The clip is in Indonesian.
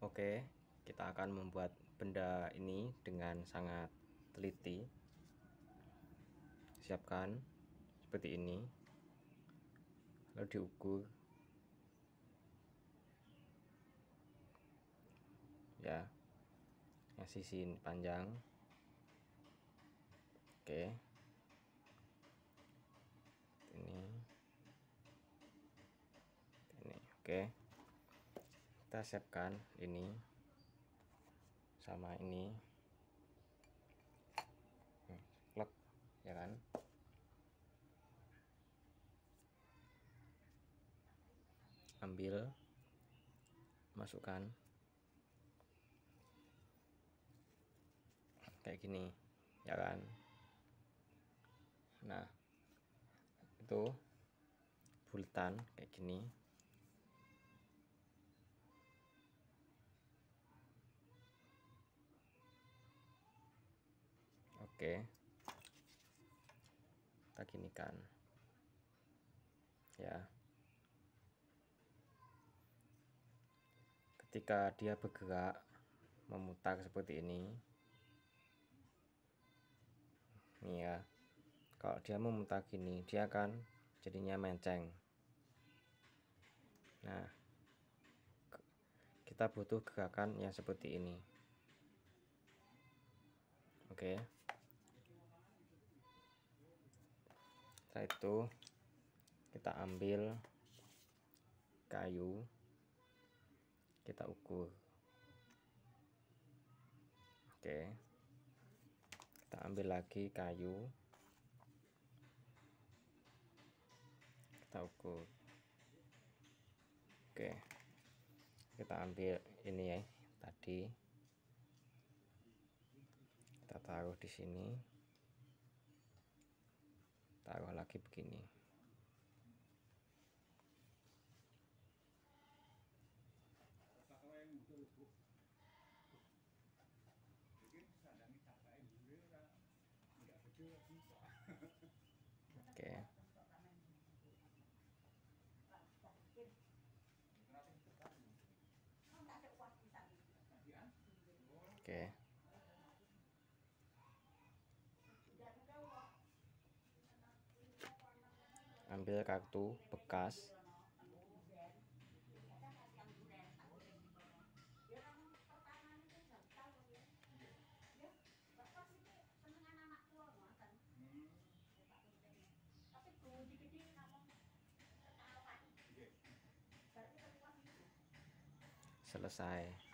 Oke, kita akan membuat benda ini dengan sangat teliti. Siapkan seperti ini. Lalu diukur. Ya. Yang sisi panjang. Oke. Ini. Ini, oke kita siapkan ini sama ini. Plug ya kan? Ambil masukkan. Kayak gini ya kan? Nah itu bulatan kayak gini oke. Kita ginikan. Ya. Ketika dia bergerak memutar seperti ini. Nih ya. Kalau dia memutar gini dia akan jadinya menceng. Nah kita butuh gerakan yang seperti ini. Oke setelah itu kita ambil kayu kita ukur. Oke. Kita ambil lagi kayu. Kita ukur. Oke. Kita ambil ini ya tadi. Kita taruh di sini taruh lagi begini. Oke. Oke ambil kartu bekas. Selesai